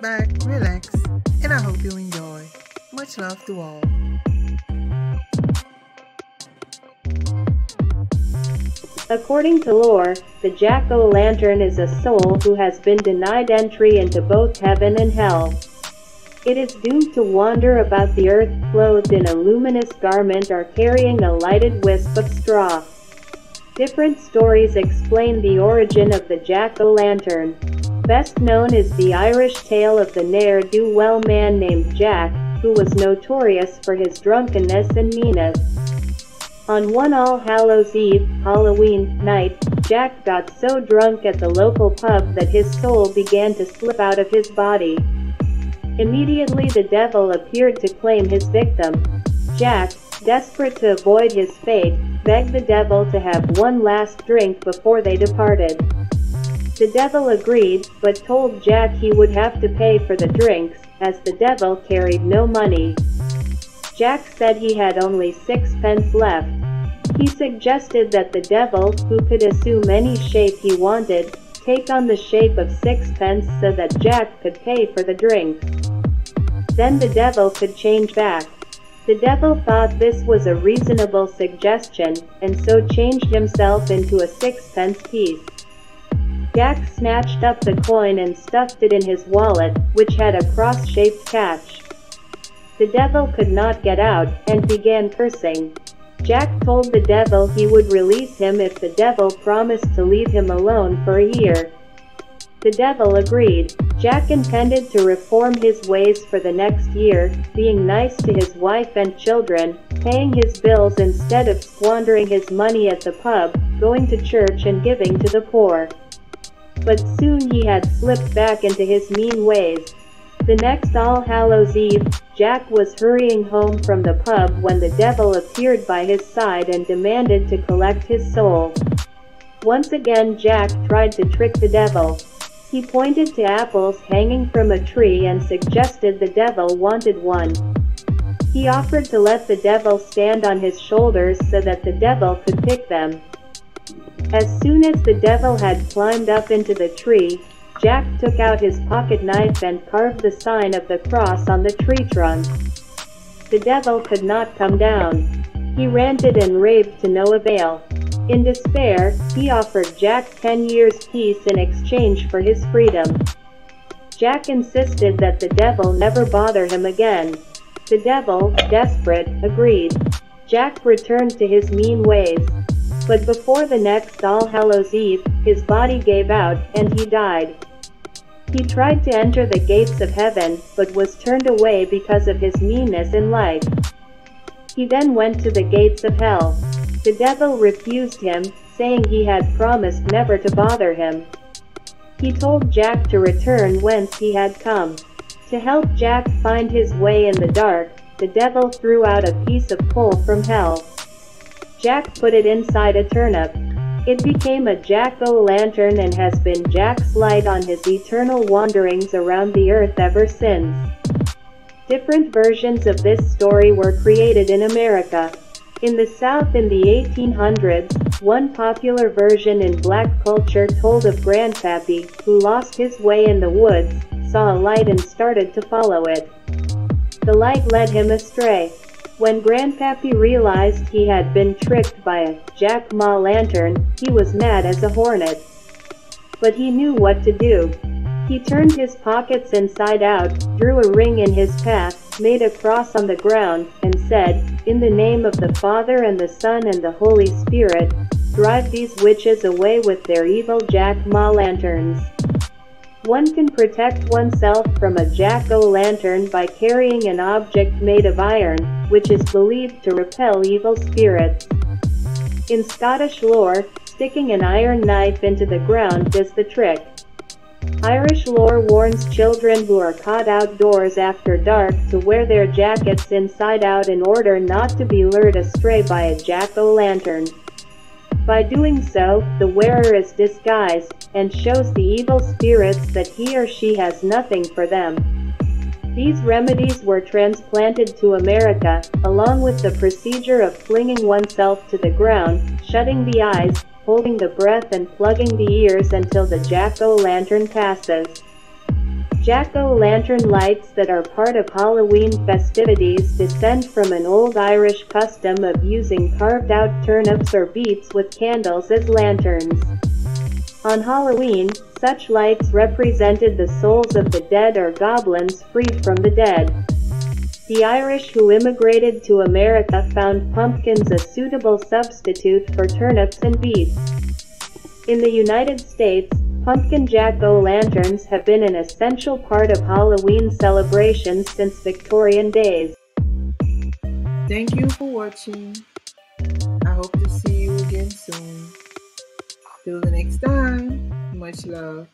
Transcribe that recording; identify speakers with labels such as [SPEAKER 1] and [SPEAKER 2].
[SPEAKER 1] back, relax, and I hope you enjoy. Much love to all.
[SPEAKER 2] According to lore, the jack-o'-lantern is a soul who has been denied entry into both heaven and hell. It is doomed to wander about the earth clothed in a luminous garment or carrying a lighted wisp of straw. Different stories explain the origin of the jack-o'-lantern. Best known is the Irish tale of the ne'er-do-well man named Jack, who was notorious for his drunkenness and meanness. On one All Hallows Eve, Halloween, night, Jack got so drunk at the local pub that his soul began to slip out of his body. Immediately the devil appeared to claim his victim. Jack, desperate to avoid his fate, begged the devil to have one last drink before they departed. The devil agreed, but told Jack he would have to pay for the drinks, as the devil carried no money. Jack said he had only sixpence left. He suggested that the devil, who could assume any shape he wanted, take on the shape of sixpence so that Jack could pay for the drinks. Then the devil could change back. The devil thought this was a reasonable suggestion, and so changed himself into a sixpence piece. Jack snatched up the coin and stuffed it in his wallet, which had a cross-shaped catch. The devil could not get out, and began cursing. Jack told the devil he would release him if the devil promised to leave him alone for a year. The devil agreed. Jack intended to reform his ways for the next year, being nice to his wife and children, paying his bills instead of squandering his money at the pub, going to church and giving to the poor. But soon he had slipped back into his mean ways. The next All Hallows Eve, Jack was hurrying home from the pub when the devil appeared by his side and demanded to collect his soul. Once again Jack tried to trick the devil. He pointed to apples hanging from a tree and suggested the devil wanted one. He offered to let the devil stand on his shoulders so that the devil could pick them. As soon as the devil had climbed up into the tree, Jack took out his pocket knife and carved the sign of the cross on the tree trunk. The devil could not come down. He ranted and raved to no avail. In despair, he offered Jack 10 years peace in exchange for his freedom. Jack insisted that the devil never bother him again. The devil, desperate, agreed. Jack returned to his mean ways. But before the next All Hallows Eve, his body gave out, and he died. He tried to enter the gates of heaven, but was turned away because of his meanness in life. He then went to the gates of hell. The devil refused him, saying he had promised never to bother him. He told Jack to return whence he had come. To help Jack find his way in the dark, the devil threw out a piece of coal from hell. Jack put it inside a turnip. It became a jack-o'-lantern and has been Jack's light on his eternal wanderings around the earth ever since. Different versions of this story were created in America. In the South in the 1800s, one popular version in black culture told of Grandpappy, who lost his way in the woods, saw a light and started to follow it. The light led him astray. When Grandpappy realized he had been tricked by a jack-ma-lantern, he was mad as a hornet. But he knew what to do. He turned his pockets inside out, drew a ring in his path, made a cross on the ground, and said, In the name of the Father and the Son and the Holy Spirit, drive these witches away with their evil jack-ma-lanterns. One can protect oneself from a jack-o'-lantern by carrying an object made of iron, which is believed to repel evil spirits. In Scottish lore, sticking an iron knife into the ground does the trick. Irish lore warns children who are caught outdoors after dark to wear their jackets inside out in order not to be lured astray by a jack-o'-lantern. By doing so, the wearer is disguised, and shows the evil spirits that he or she has nothing for them. These remedies were transplanted to America, along with the procedure of flinging oneself to the ground, shutting the eyes, holding the breath and plugging the ears until the jack-o'-lantern passes. Jack-o'-lantern lights that are part of Halloween festivities descend from an old Irish custom of using carved-out turnips or beets with candles as lanterns. On Halloween, such lights represented the souls of the dead or goblins freed from the dead. The Irish who immigrated to America found pumpkins a suitable substitute for turnips and beets. In the United States, Pumpkin jack-o'-lanterns have been an essential part of Halloween celebrations since Victorian days.
[SPEAKER 1] Thank you for watching. I hope to see you again soon. Till the next time, much love.